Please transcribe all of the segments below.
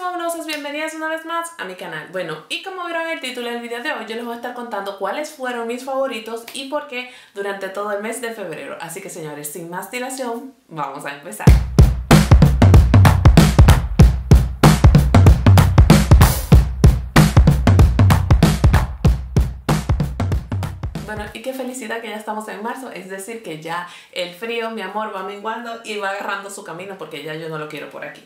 fabulosas, bienvenidas una vez más a mi canal. Bueno, y como vieron el título del video de hoy, yo les voy a estar contando cuáles fueron mis favoritos y por qué durante todo el mes de febrero. Así que señores, sin más dilación, vamos a empezar. Bueno, y qué felicidad que ya estamos en marzo, es decir, que ya el frío, mi amor, va menguando y va agarrando su camino porque ya yo no lo quiero por aquí.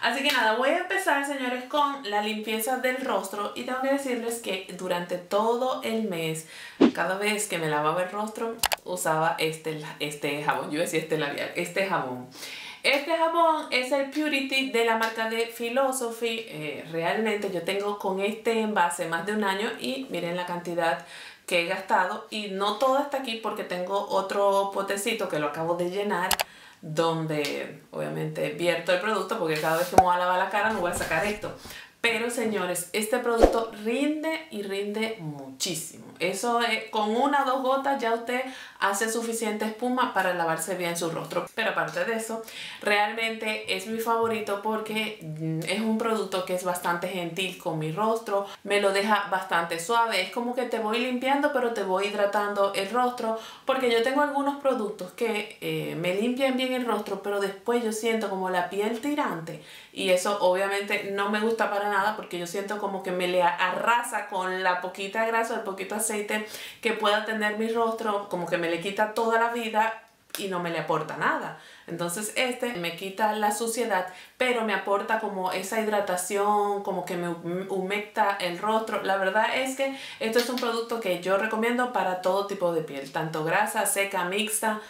Así que nada, voy a empezar, señores, con la limpieza del rostro y tengo que decirles que durante todo el mes, cada vez que me lavaba el rostro, usaba este, este jabón, yo decía este labial, este jabón. Este jabón es el Purity de la marca de Philosophy. Eh, realmente yo tengo con este envase más de un año y miren la cantidad que he gastado y no todo está aquí porque tengo otro potecito que lo acabo de llenar donde obviamente vierto el producto porque cada vez que me voy a lavar la cara no voy a sacar esto pero señores, este producto rinde y rinde muchísimo. Eso es, con una o dos gotas ya usted hace suficiente espuma para lavarse bien su rostro. Pero aparte de eso, realmente es mi favorito porque mm, es un producto que es bastante gentil con mi rostro. Me lo deja bastante suave. Es como que te voy limpiando pero te voy hidratando el rostro. Porque yo tengo algunos productos que eh, me limpian bien el rostro pero después yo siento como la piel tirante. Y eso obviamente no me gusta para nada porque yo siento como que me le arrasa con la poquita grasa, el poquito aceite que pueda tener mi rostro, como que me le quita toda la vida y no me le aporta nada. Entonces este me quita la suciedad, pero me aporta como esa hidratación, como que me humecta el rostro. La verdad es que esto es un producto que yo recomiendo para todo tipo de piel, tanto grasa, seca, mixta,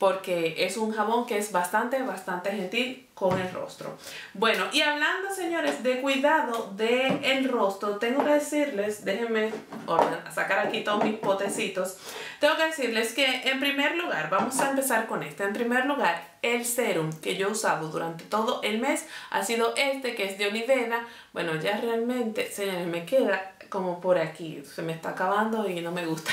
porque es un jabón que es bastante, bastante gentil con el rostro. Bueno, y hablando, señores, de cuidado del el rostro, tengo que decirles, déjenme sacar aquí todos mis potecitos, tengo que decirles que en primer lugar, vamos a empezar con este, en primer lugar, el serum que yo he usado durante todo el mes ha sido este, que es de Oliveda, bueno, ya realmente, señores, me queda como por aquí, se me está acabando y no me gusta.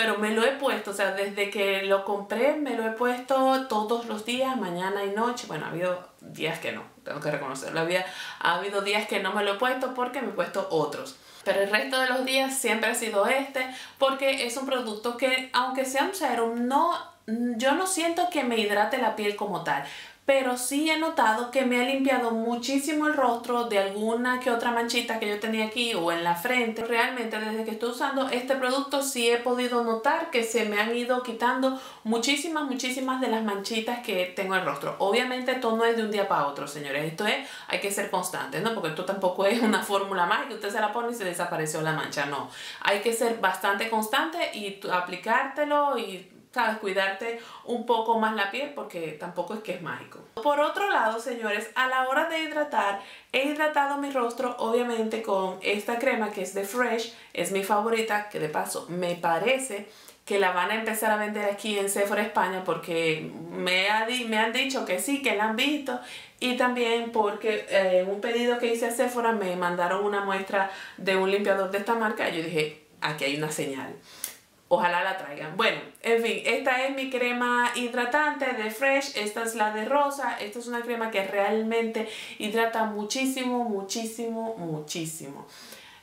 Pero me lo he puesto, o sea, desde que lo compré me lo he puesto todos los días, mañana y noche. Bueno, ha habido días que no, tengo que reconocerlo. Había, ha habido días que no me lo he puesto porque me he puesto otros. Pero el resto de los días siempre ha sido este porque es un producto que, aunque sea un serum, no, yo no siento que me hidrate la piel como tal pero sí he notado que me ha limpiado muchísimo el rostro de alguna que otra manchita que yo tenía aquí o en la frente. Realmente desde que estoy usando este producto sí he podido notar que se me han ido quitando muchísimas, muchísimas de las manchitas que tengo en el rostro. Obviamente esto no es de un día para otro, señores. Esto es, hay que ser constante, ¿no? Porque esto tampoco es una fórmula más que usted se la pone y se desapareció la mancha, no. Hay que ser bastante constante y aplicártelo y sabes, cuidarte un poco más la piel porque tampoco es que es mágico. Por otro lado, señores, a la hora de hidratar, he hidratado mi rostro obviamente con esta crema que es de Fresh, es mi favorita, que de paso me parece que la van a empezar a vender aquí en Sephora España porque me, me han dicho que sí, que la han visto y también porque en eh, un pedido que hice a Sephora me mandaron una muestra de un limpiador de esta marca y yo dije, aquí hay una señal. Ojalá la traigan. Bueno, en fin, esta es mi crema hidratante de Fresh. Esta es la de rosa. Esta es una crema que realmente hidrata muchísimo, muchísimo, muchísimo.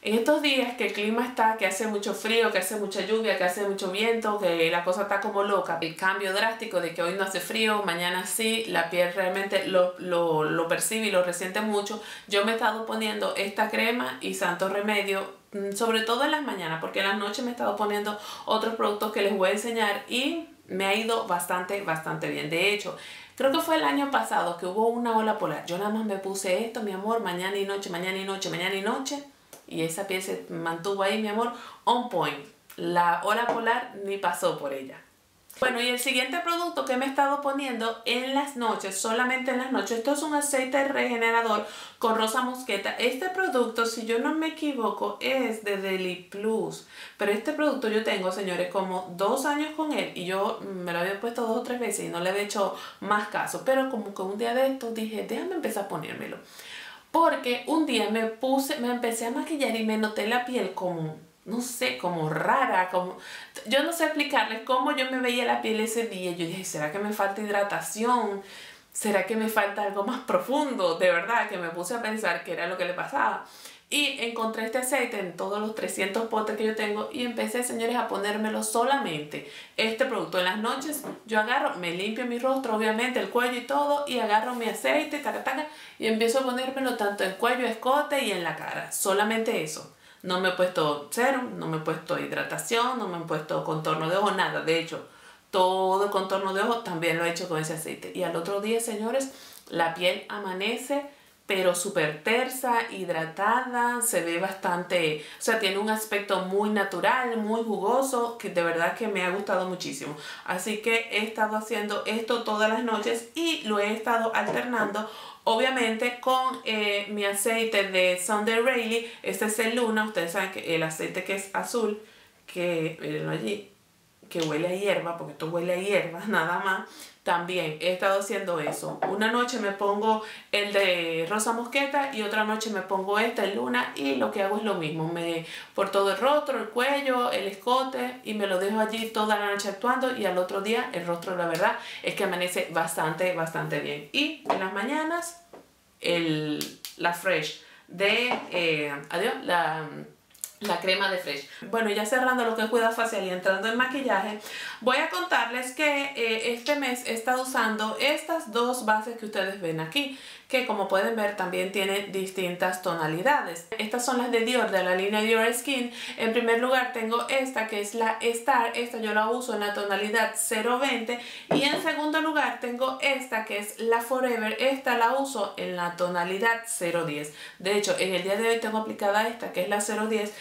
En estos días que el clima está, que hace mucho frío, que hace mucha lluvia, que hace mucho viento, que la cosa está como loca, el cambio drástico de que hoy no hace frío, mañana sí, la piel realmente lo, lo, lo percibe y lo resiente mucho. Yo me he estado poniendo esta crema y santo remedio sobre todo en las mañanas, porque en las noches me he estado poniendo otros productos que les voy a enseñar y me ha ido bastante, bastante bien. De hecho, creo que fue el año pasado que hubo una ola polar. Yo nada más me puse esto, mi amor, mañana y noche, mañana y noche, mañana y noche. Y esa piel se mantuvo ahí, mi amor, on point. La ola polar ni pasó por ella. Bueno, y el siguiente producto que me he estado poniendo en las noches, solamente en las noches, esto es un aceite regenerador con rosa mosqueta. Este producto, si yo no me equivoco, es de Deli Plus. Pero este producto yo tengo, señores, como dos años con él y yo me lo había puesto dos o tres veces y no le había hecho más caso. Pero como que un día de esto dije, déjame empezar a ponérmelo. Porque un día me puse, me empecé a maquillar y me noté la piel como no sé, como rara, como... Yo no sé explicarles cómo yo me veía la piel ese día. Yo dije, ¿será que me falta hidratación? ¿será que me falta algo más profundo? De verdad, que me puse a pensar qué era lo que le pasaba. Y encontré este aceite en todos los 300 potes que yo tengo y empecé, señores, a ponérmelo solamente. Este producto en las noches yo agarro, me limpio mi rostro, obviamente, el cuello y todo, y agarro mi aceite, taca, taca, y empiezo a ponérmelo tanto en cuello, escote y en la cara. Solamente eso. No me he puesto serum, no me he puesto hidratación, no me he puesto contorno de ojo, nada. De hecho, todo el contorno de ojo también lo he hecho con ese aceite. Y al otro día, señores, la piel amanece pero súper tersa, hidratada, se ve bastante, o sea, tiene un aspecto muy natural, muy jugoso, que de verdad que me ha gustado muchísimo. Así que he estado haciendo esto todas las noches y lo he estado alternando, obviamente, con eh, mi aceite de Sunday Rayleigh. Este es el Luna, ustedes saben que el aceite que es azul, que, mirenlo allí, que huele a hierba, porque esto huele a hierba, nada más. También he estado haciendo eso. Una noche me pongo el de rosa mosqueta y otra noche me pongo este, el luna, y lo que hago es lo mismo. Me por todo el rostro, el cuello, el escote y me lo dejo allí toda la noche actuando y al otro día el rostro, la verdad, es que amanece bastante, bastante bien. Y en las mañanas, el, la Fresh de, eh, adiós, la la crema de Fresh. Bueno, ya cerrando lo que es cuidado facial y entrando en maquillaje, voy a contarles que eh, este mes he estado usando estas dos bases que ustedes ven aquí, que como pueden ver también tienen distintas tonalidades. Estas son las de Dior, de la línea Dior Skin. En primer lugar tengo esta que es la Star, esta yo la uso en la tonalidad 020 y en segundo lugar tengo esta que es la Forever, esta la uso en la tonalidad 010. De hecho, en el día de hoy tengo aplicada esta que es la 010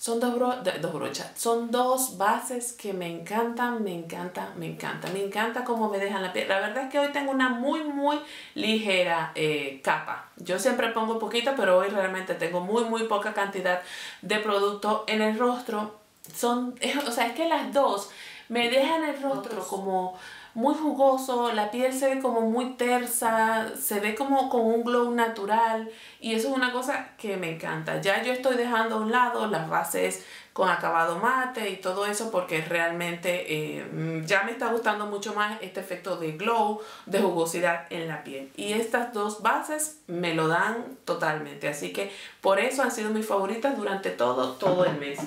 son dos, dos brochas, son dos bases que me encantan, me encanta, me encanta. Me encanta cómo me dejan la piel. La verdad es que hoy tengo una muy, muy ligera eh, capa. Yo siempre pongo poquito, pero hoy realmente tengo muy, muy poca cantidad de producto en el rostro. Son, o sea, es que las dos me dejan el rostro como muy jugoso, la piel se ve como muy tersa, se ve como con un glow natural y eso es una cosa que me encanta. Ya yo estoy dejando a un lado las bases con acabado mate y todo eso porque realmente eh, ya me está gustando mucho más este efecto de glow, de jugosidad en la piel. Y estas dos bases me lo dan totalmente, así que por eso han sido mis favoritas durante todo, todo el mes.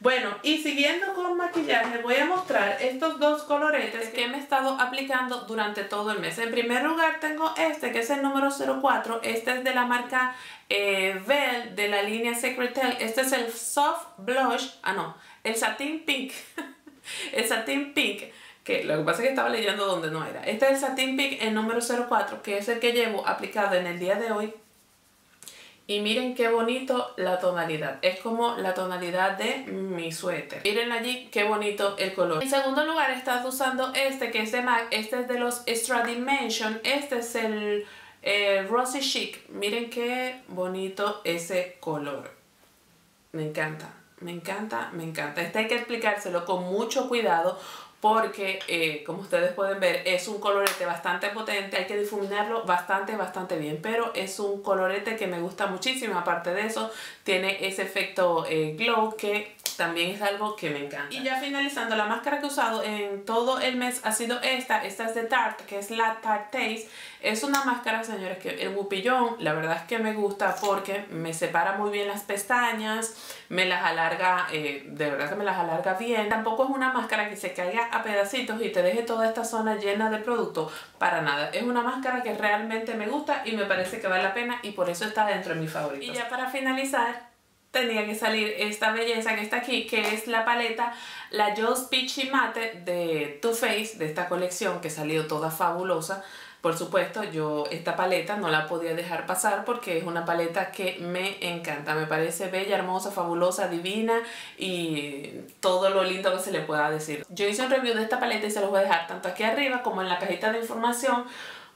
Bueno, y siguiendo con maquillaje, voy a mostrar estos dos coloretes que me he estado aplicando durante todo el mes. En primer lugar tengo este, que es el número 04. Este es de la marca eh, Belle, de la línea Secretel. Este es el Soft Blush, ah no, el Satin Pink. el Satin Pink que lo que pasa es que estaba leyendo donde no era. Este es el Satin Pink, el número 04, que es el que llevo aplicado en el día de hoy y miren qué bonito la tonalidad. Es como la tonalidad de mi suéter. Miren allí qué bonito el color. En segundo lugar estás usando este que es de MAC. Este es de los Extra Dimension. Este es el eh, Rosy Chic. Miren qué bonito ese color. Me encanta. Me encanta, me encanta. Este hay que explicárselo con mucho cuidado porque eh, como ustedes pueden ver es un colorete bastante potente, hay que difuminarlo bastante bastante bien, pero es un colorete que me gusta muchísimo, aparte de eso tiene ese efecto eh, glow que también es algo que me encanta. Y ya finalizando, la máscara que he usado en todo el mes ha sido esta, esta es de Tarte, que es la Tarte Taste. Es una máscara, señores, que el bupillón, la verdad es que me gusta porque me separa muy bien las pestañas, me las alarga, eh, de verdad que me las alarga bien. Tampoco es una máscara que se caiga a pedacitos y te deje toda esta zona llena de producto, para nada. Es una máscara que realmente me gusta y me parece que vale la pena y por eso está dentro de mis favoritos. Y ya para finalizar, tenía que salir esta belleza que está aquí, que es la paleta, la Just Peachy Matte de Too Faced, de esta colección que salió toda fabulosa. Por supuesto, yo esta paleta no la podía dejar pasar porque es una paleta que me encanta. Me parece bella, hermosa, fabulosa, divina y todo lo lindo que se le pueda decir. Yo hice un review de esta paleta y se los voy a dejar tanto aquí arriba como en la cajita de información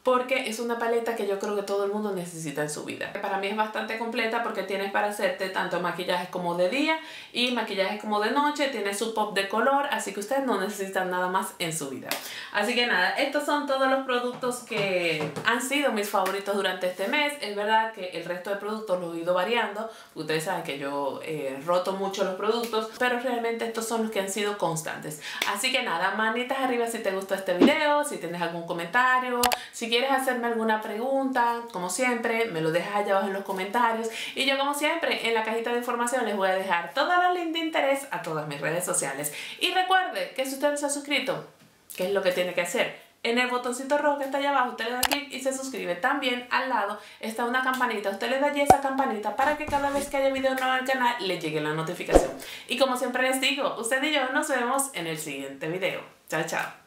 porque es una paleta que yo creo que todo el mundo necesita en su vida. Para mí es bastante completa porque tienes para hacerte tanto maquillajes como de día y maquillajes como de noche, tiene su pop de color, así que ustedes no necesitan nada más en su vida. Así que nada, estos son todos los productos que han sido mis favoritos durante este mes. Es verdad que el resto de productos los he ido variando, ustedes saben que yo eh, roto mucho los productos, pero realmente estos son los que han sido constantes. Así que nada, manitas arriba si te gustó este video, si tienes algún comentario, si quieres hacerme alguna pregunta, como siempre, me lo dejas allá abajo en los comentarios. Y yo, como siempre, en la cajita de información les voy a dejar toda la link de interés a todas mis redes sociales. Y recuerde que si usted no se ha suscrito, ¿qué es lo que tiene que hacer? En el botoncito rojo que está allá abajo, usted le da clic y se suscribe. También al lado está una campanita. Usted le da allí esa campanita para que cada vez que haya video nuevo el canal le llegue la notificación. Y como siempre les digo, usted y yo nos vemos en el siguiente video. Chao, chao.